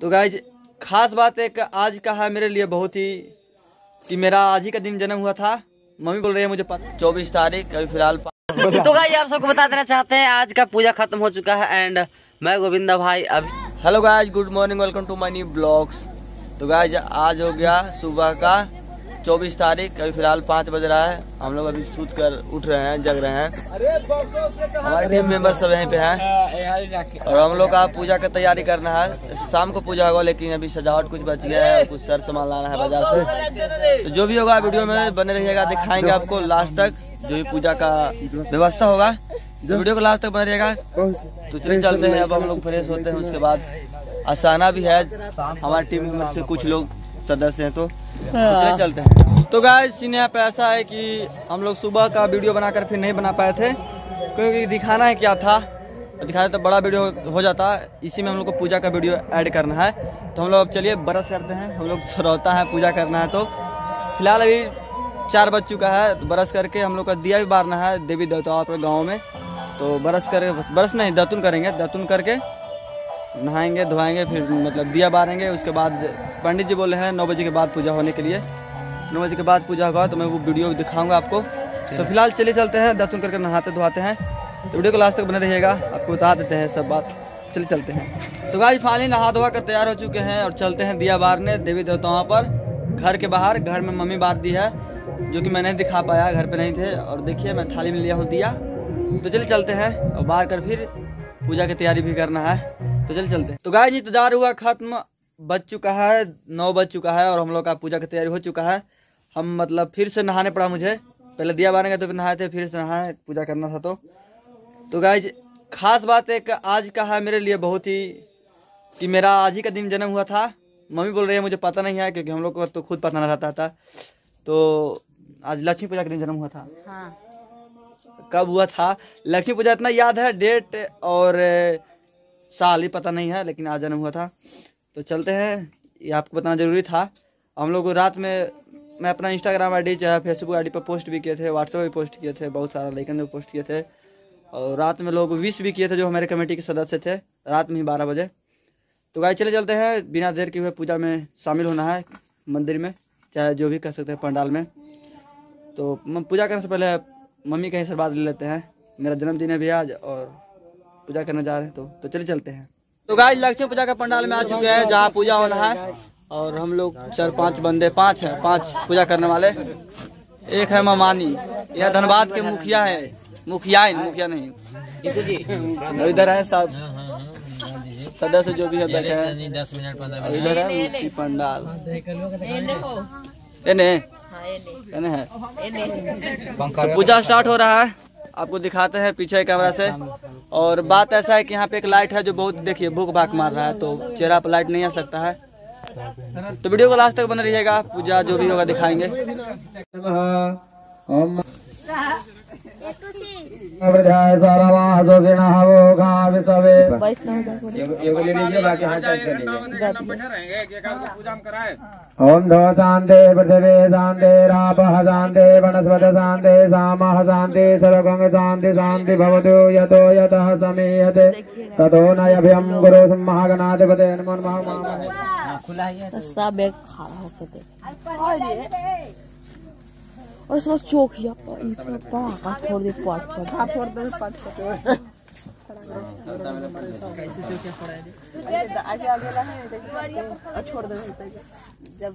तो गाइज़ खास बात एक आज का है मेरे लिए बहुत ही कि मेरा आज ही का दिन जन्म हुआ था। मम्मी बोल रही है मुझे चौबीस तारीख अभी फ़िलहाल तो गाइज़ आप सबको बता देना चाहते हैं आज का पूजा खत्म हो चुका है एंड मैं गोविंदा भाई अभी hello guys good morning welcome to my new blogs तो गाइज़ आज हो गया सुबह का चौबीस तारीख अभी फ़िलहाल पाँच बज रहा है। हम लोग अभी सूत कर उठ रहे हैं जग रहे हैं। हमारे टीम मेंबर सब यहीं पे हैं। और हम लोग का पूजा का तैयारी करना है। शाम को पूजा होगा लेकिन अभी सजावट कुछ बच गया है कुछ सर सामान लाना है बाज़ार से। तो जो भी होगा वीडियो में बने रहिएगा दिखाएँगे आपको लास्ट तक जो भी पूजा का व्यवस्था होगा। जो वीडियो को लास्ट तक बने रहेगा तो चलिए चलते हैं अब हम लोग फ्रेश होते हैं उसके बाद आसाना भी है हमारी टीम में से कुछ लोग सदस्य हैं तो। चलिए चलते हैं। तो गाय सीन यहाँ पे ऐसा है कि हम लोग सुबह का वीडियो बनाकर फिर नहीं बना पाए थे क्योंकि दिखाना है क्या था। दिखाया तो बड़ा वीडियो हो जाता इसी में हम लोग को पूजा का वीडियो ऐड करना है। तो हम लोग अब चलिए बरस करते हैं हम लोग सरौता है पूजा करना है तो। फ़िलहाल अभी चार बज चुका है तो बरस करके हम लोग का दिया भी बारना है देवी देवताओं पर गाँव में। तो बरस कर बरस नहीं दतुन करेंगे दतुन करके नहाएँगे धोएँगे फिर मतलब दिया बारेंगे उसके बाद पंडित जी बोले हैं नौ बजे के बाद पूजा होने के लिए। नौ बजे के बाद पूजा होगा तो मैं वो वीडियो दिखाऊँगा आपको। तो फ़िलहाल चले चलते हैं दर्शन करके नहाते धोआते हैं। तो वीडियो को लास्ट तक बने रहिएगा। आपको बता देते हैं सब बात। चले चलते हैं। तो गाइस फाइनली नहा धोवा कर तैयार हो चुके हैं और चलते हैं दिया बारने। देवी देवताओं पर, घर के बाहर, घर में मम्मी बार दी है, जो कि मैं नहीं दिखा पाया, घर पे नहीं थे। और देखिए, मैं थाली में लिया हूँ दिया। तो चलिए चलते हैं। और बाहर कर फिर पूजा की तैयारी भी करना है। तो चलिए चलते हैं। तो गाय इंतज़ार हुआ, खत्म बज चुका है, नौ बज चुका है और हम लोग का पूजा की तैयारी हो चुका है। हम मतलब फिर से नहाने पड़ा मुझे। पहले दिया बारेंगे तो फिर नहाए थे, फिर से नहाए, पूजा करना था तो। तो गाइज़ खास बात एक आज का है मेरे लिए बहुत ही कि मेरा आज ही का दिन जन्म हुआ था। मम्मी बोल रही है मुझे पता नहीं है क्योंकि हम लोग को तो खुद पता नहीं रहता था। तो आज लक्ष्मी पूजा का दिन जन्म हुआ था। हाँ। कब हुआ था? लक्ष्मी पूजा इतना याद है डेट और साल ही पता नहीं है लेकिन आज जन्म हुआ था। तो चलते हैं। ये आपको बताना ज़रूरी था। हम लोग रात में मैं अपना इंस्टाग्राम आईडी चाहे फेसबुक आईडी पर पोस्ट भी किए थे व्हाट्सएप भी पोस्ट किए थे बहुत सारा लेकिन पोस्ट किए थे। और रात में लोग विश भी किए थे जो हमारे कमेटी के सदस्य थे, रात में ही बारह बजे। तो गाय चले चलते हैं। बिना देर के हुए पूजा में शामिल होना है मंदिर में, चाहे जो भी कर सकते हैं, पंडाल में। तो पूजा करने से पहले मम्मी का आशीर्वाद ले लेते हैं। मेरा जन्मदिन है भी आज और पूजा करने जा रहे हैं तो तो चलिए चलते हैं। तो गाय लक्ष्मी पूजा का पंडाल में आ चुके हैं, जहाँ पूजा होना है। और हम लोग चार पाँच बंदे, पाँच हैं, पाँच पूजा करने वाले। एक है ममानी, यह धनबाद के मुखिया है। मुखिया मुखिया नहीं। इधर है सब सदस्य जो भी है बैठे हैं। दस मिनट इधर है पंडाल। एने एने है? तो पूजा स्टार्ट हो रहा है। आपको दिखाते हैं पीछे कैमरा से। और बात ऐसा है कि यहाँ पे एक लाइट है जो बहुत देखिए भूख भाग मार रहा है तो चेहरा पर लाइट नहीं आ सकता है। तो वीडियो को लास्ट तक बने रहिएगा। पूजा जो भी होगा दिखाएँगे। वृद्धाय सर्वासुखिनः भोगाविसवे एगो ले लीजिए बाकी हाथ टच कर लीजिए ओम धो शांते पृथ्वी शांते रापः शांते वनस्पत शांते सामः शांति सर्वगंग शांति शांति भवतु यतो यतः समीयते ततो नयभ्यं गुरु महागणाधिपते नमो नमः तो सब एक खड़ा होके देख और सब बड़ा का छोड़ दे पाट पर हाँ फोड़ दे पाट पर छोड़ दे जब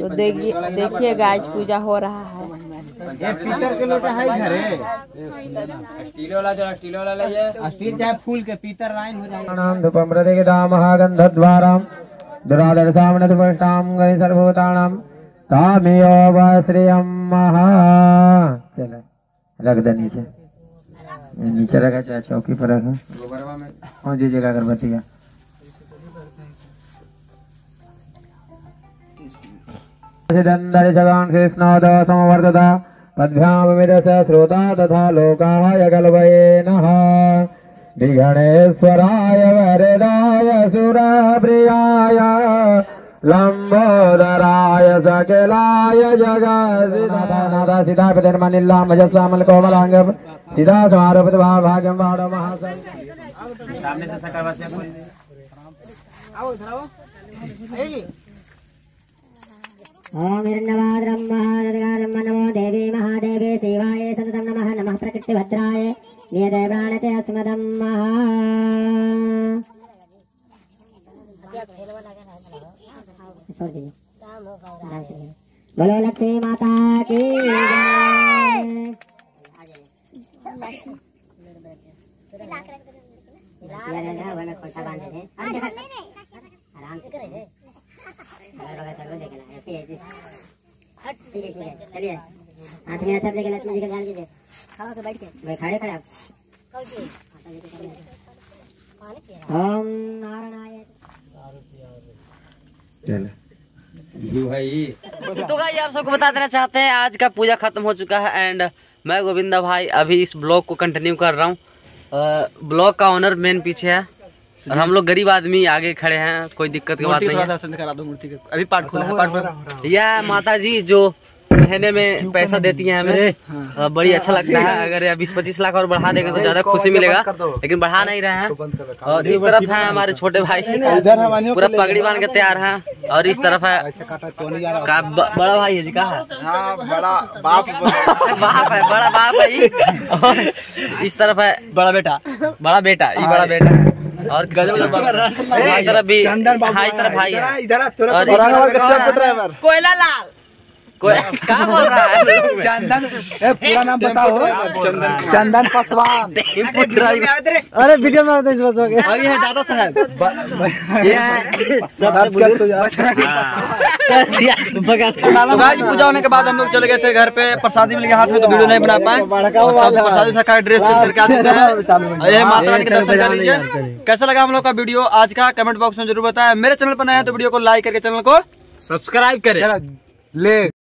तो देखिए देखिए गाज पूजा हो रहा है। ये पीतल के लोटा है घरे स्टील वाला जो स्टील वाला ले जाए स्टील चाहे फूल के पीतल लाइन हो जाए। नाम धूपम प्रतिगदामः गन्धद्वारां दुरादर्शामनतुपष्टां गणि सर्वभूतानां श्रियं महा। चलो। रख दे नीचे नीचे रखा चाहे चौकी पर रखा। कौन सी जगह अगरबत्ती का श्रोता तथा लोकाय कल्पये नः। विगणेश्वराय वरदाय लम्बोदराय सकलाय जगसिदा सीता कोमलांग सीधा समारोपित भाग्यम बाण महासन ओम हिरण्यवाद्रं महादगारं नमो देवी महादेवे शिवाय सततं नमः नमः प्रकृतिभद्राय नियते प्राणते अस्मदं महा छोड़ दीजिए बोलो लक्ष्मी माता की आराम से चलिए हाथ में सब लक्ष्मी जी का ध्यान दीजिए खड़ा के बैठ के खड़े खड़े आप ओम नारायणाय तो भाई आप सबको बता देना चाहते हैं आज का पूजा खत्म हो चुका है एंड मैं गोविंदा भाई अभी इस ब्लॉग को कंटिन्यू कर रहा हूँ। ब्लॉग का ऑनर मेन पीछे है। और हम लोग गरीब आदमी आगे खड़े हैं कोई दिक्कत की बात नहीं है। दर्शन करा दो मूर्ति के अभी पाठ खोला है खोला यह माता जी जो महीने में पैसा देती है हमें अ, बड़ी अच्छा लगता है। अगर बीस पच्चीस लाख और बढ़ा देंगे तो ज़्यादा खुशी मिलेगा। लेकिन बढ़ा नहीं रहे हैं। और इस तरफ़ है हमारे छोटे भाई। पूरा पगड़ी बाँध के तैयार हैं। और इस तरफ़ है का ब- बड़ा भाई है जी कहा है बड़ा बाप बाप है बड़ा बाप है और इस तरफ़ है बड़ा बेटा बड़ा बेटा ये बड़ा बेटा है और इस तरफ़ भी इधर इस तरफ़ भाई है और कोयला लाल क्या बोल रहा है? चंदन पूरा नाम बताओ। चंदन। चंदन पासवान। अरे वीडियो में हो। अभी है। दादा साहब तो गाइस पूजा होने के बाद हम लोग चले गए थे घर पे। प्रसादी मिल गया हाथ में तो वीडियो नहीं बना पाए। प्रसादी का ड्रेस चेंज करके आ चुके और ये माता रानी के दर्शन कर लीजिए। कैसा लगा हम लोग का वीडियो आज का? कमेंट बॉक्स में ज़रूर बताएँ। मेरे चैनल पर नया है तो वीडियो को लाइक करके चैनल को सब्सक्राइब करें। ले।